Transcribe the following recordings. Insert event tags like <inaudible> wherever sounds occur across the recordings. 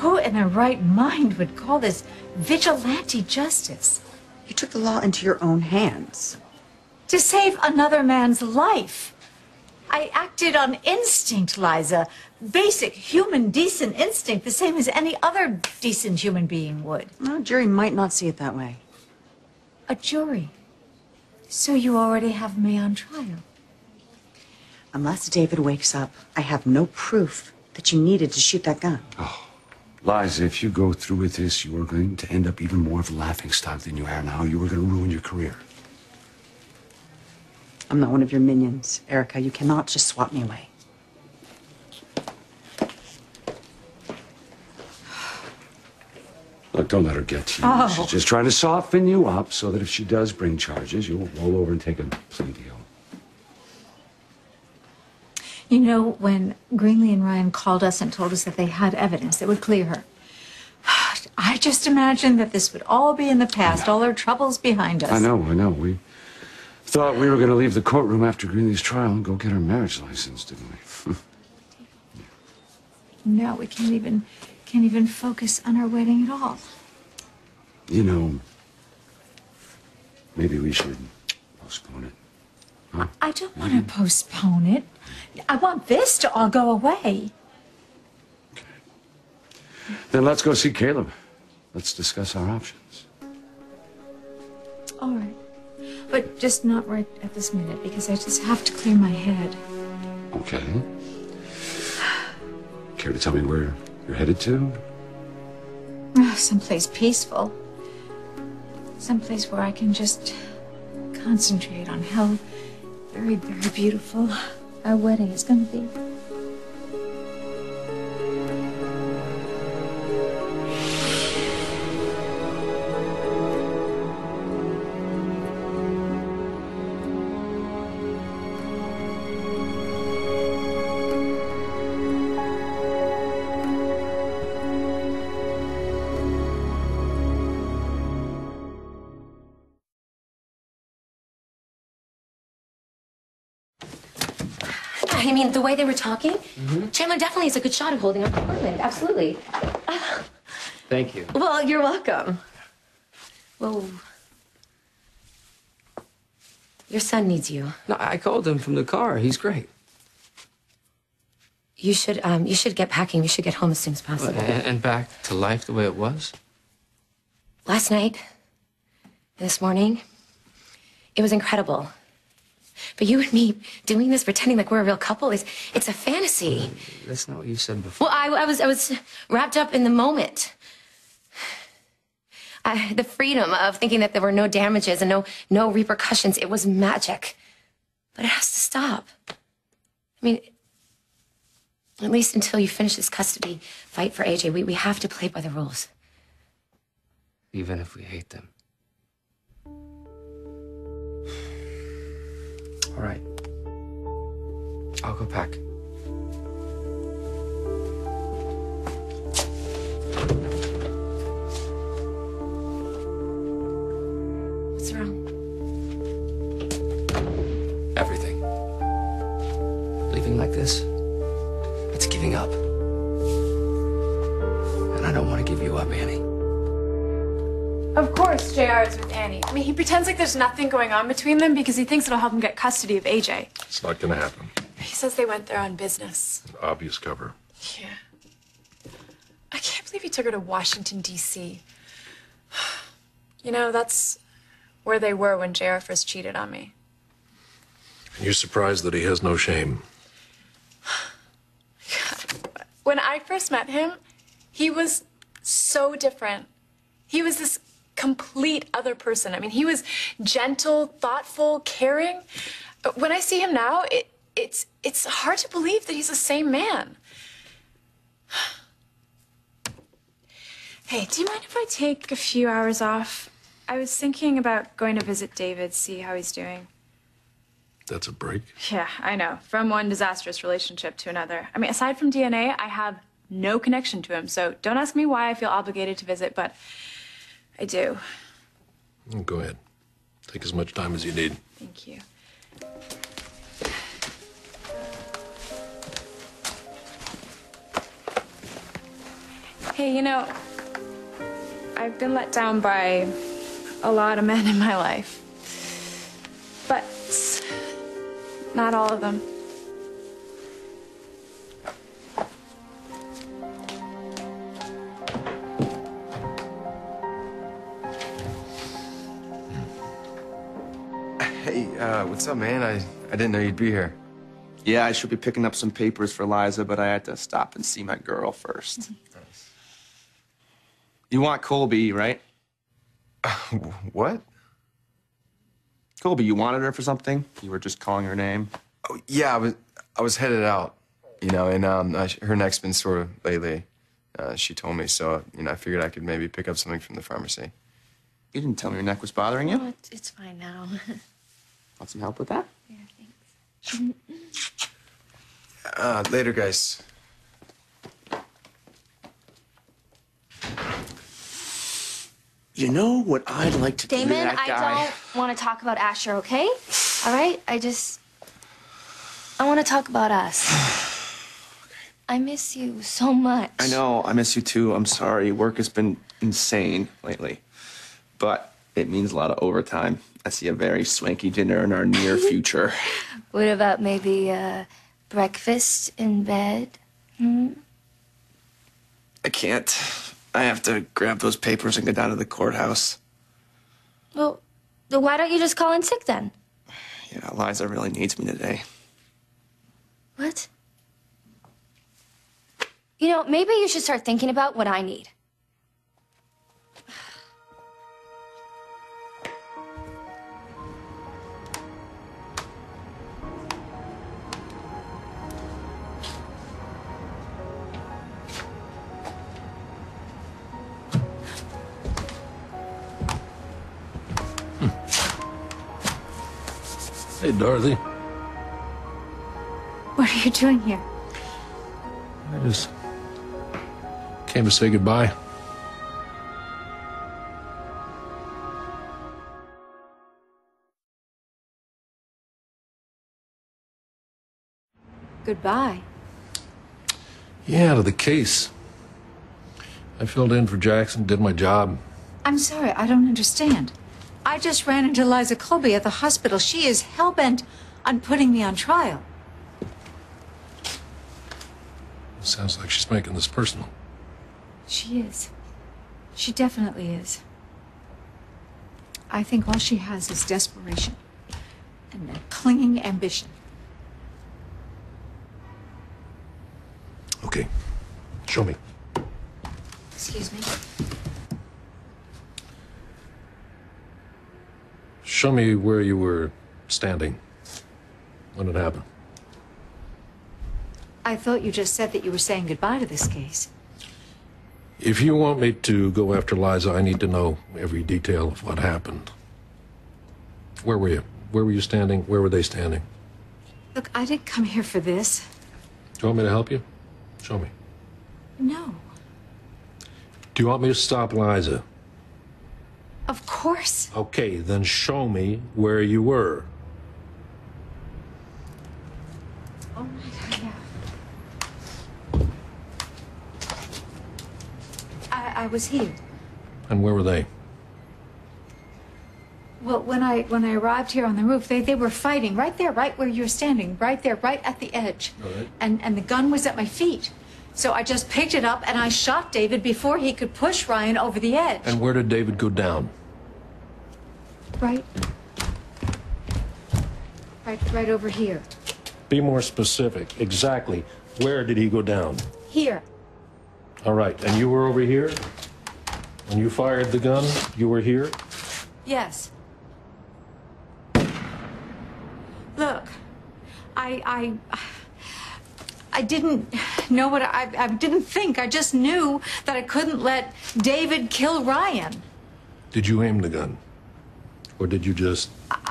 Who in their right mind would call this vigilante justice? You took the law into your own hands. To save another man's life. I acted on instinct, Liza. Basic human decent instinct, the same as any other decent human being would. Well, a jury might not see it that way. A jury. So you already have me on trial. Unless David wakes up, I have no proof that you needed to shoot that gun. Oh. Liza, if you go through with this, you are going to end up even more of a laughing stock than you are now. You are going to ruin your career. I'm not one of your minions, Erica. You cannot just swap me away. Look, don't let her get to you. Oh. She's just trying to soften you up so that if she does bring charges, you'll roll over and take a plea deal. You know, when Greenlee and Ryan called us and told us that they had evidence that would clear her, <sighs> I just imagined that this would all be in the past, all our troubles behind us. I know, I know. We thought we were going to leave the courtroom after Greenlee's trial and go get our marriage license, didn't we? <laughs> Now we can't even can't even focus on our wedding at all. you know, maybe we should. I don't want to postpone it. I want this to all go away. Okay. Then let's go see Caleb. Let's discuss our options. All right. But just not right at this minute because I just have to clear my head. Okay. Care to tell me where you're headed to? Ah, <sighs> Someplace peaceful. Someplace where I can just concentrate on how very, very beautiful our wedding is going to be. I mean, the way they were talking, Chandler definitely is a good shot at holding up Portland. Absolutely. Thank you. Well, you're welcome. Whoa. Your son needs you. No, I called him from the car. He's great. You should um you should get packing. You should get home as soon as possible. And, and back to life the way it was. Last night, this morning, it was incredible. But you and me doing this, pretending like we're a real couple, is it's a fantasy. That's not what you said before. Well, I, I was I was wrapped up in the moment. I, the freedom of thinking that there were no damages and no no repercussions. It was magic, but it has to stop. I mean, at least until you finish this custody fight for AJ, we, we have to play by the rules. Even if we hate them. All right. I'll go pack. What's wrong? Everything. Leaving like this, it's giving up. And I don't want to give you up, Annie. Of course, JR is with Annie. I mean, he pretends like there's nothing going on between them because he thinks it'll help him get custody of AJ. It's not gonna happen. He says they went there on business. An obvious cover. Yeah. I can't believe he took her to Washington, D.C. <sighs> You know, that's where they were when JR first cheated on me. And you're surprised that he has no shame. <sighs> When I first met him, he was so different. He was this complete other person. I mean, he was gentle, thoughtful, caring. When I see him now, it, it's it's hard to believe that he's the same man. Hey, do you mind if I take a few hours off? I was thinking about going to visit David, see how he's doing. That's a break. Yeah, I know. From one disastrous relationship to another. I mean, aside from DNA, I have no connection to him, so don't ask me why I feel obligated to visit, but I do. Go ahead. Take as much time as you need. Thank you. Hey, you know, I've been let down by a lot of men in my life. But not all of them. What's up, man? I, I didn't know you'd be here. Yeah, I should be picking up some papers for Liza, but I had to stop and see my girl first. nice. You want Colby, right? <laughs> What? Colby, you wanted her for something? You were just calling her name? Oh, yeah, I was I was headed out, you know, and um, I, her neck's been sore lately. Uh, she told me, so you know, I figured I could maybe pick up something from the pharmacy. You didn't tell me your neck was bothering you. Oh, it's, it's fine now. <laughs> Want some help with that? yeah, thanks. Uh, later, guys. You know what I'd like to do to Damon, that I don't want to talk about Asher, okay? All right? I just. I want to talk about us. <sighs> I miss you so much. I know, I miss you too. I'm sorry. Work has been insane lately. But it means a lot of overtime. I see a very swanky dinner in our near <laughs> future. What about maybe uh, breakfast in bed? I can't. I have to grab those papers and go down to the courthouse. Well, then why don't you just call in sick then? Yeah, Liza really needs me today. What? You know, maybe you should start thinking about what I need. Hey, Dorothy. What are you doing here? I just came to say goodbye. Goodbye. Yeah, to the case. I filled in for Jackson, did my job. I'm sorry, I don't understand. I just ran into Liza Colby at the hospital. She is hell bent on putting me on trial. Sounds like she's making this personal. She is. She definitely is. I think all she has is desperation and a clinging ambition. Okay. Show me. Excuse me? Show me where you were standing when it happened. I thought you just said that you were saying goodbye to this case. If you want me to go after Liza, I need to know every detail of what happened. Where were you? Where were you standing? Where were they standing? Look, I didn't come here for this. Do you want me to help you? Show me. No. Do you want me to stop Liza? Of course. Okay, then show me where you were. Oh my God, yeah. I, I was here. And where were they? Well, when I when I arrived here on the roof, they, they were fighting right there, right where you're standing, right there, right at the edge. Right. And and the gun was at my feet. So I just picked it up and I shot David before he could push Ryan over the edge. And where did David go down? Right. Right right over here. Be more specific. Exactly. Where did he go down? Here. All right. And you were over here? When you fired the gun, you were here? Yes. Look, I I I didn't know what I I didn't think. I just knew that I couldn't let David kill Ryan. Did you aim the gun? Or did you just. I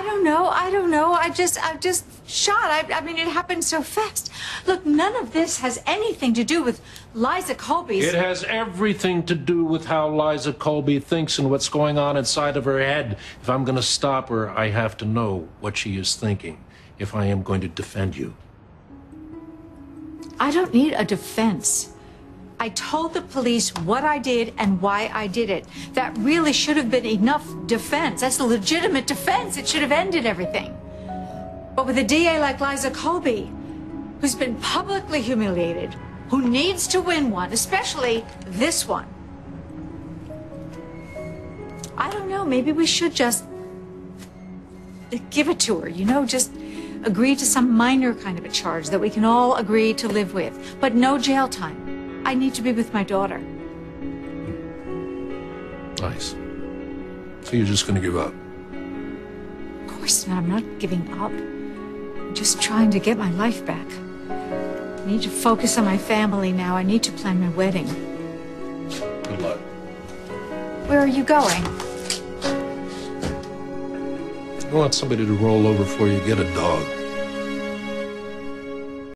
I don't know. I don't know. I just I just shot. I I mean it happened so fast. Look, none of this has anything to do with Liza Colby's It has everything to do with how Liza Colby thinks and what's going on inside of her head. If I'm going to stop her, I have to know what she is thinking if I am going to defend you. I don't need a defense. I told the police what I did and why I did it. That really should have been enough defense. That's a legitimate defense. It should have ended everything. But with a DA like Liza Colby, who's been publicly humiliated, who needs to win one, especially this one, I don't know, maybe we should just give it to her, you know, just agree to some minor kind of a charge that we can all agree to live with, but no jail time. I need to be with my daughter. Nice. So you're just going to give up? Of course not, I'm not giving up. I'm just trying to get my life back. I need to focus on my family now. I need to plan my wedding. Good luck. Where are you going? You want somebody to roll over for you, get a dog.